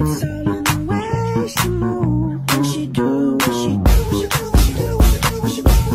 It's all in the way she move. She do, what she do, what she do, what she do, what she do, what she do.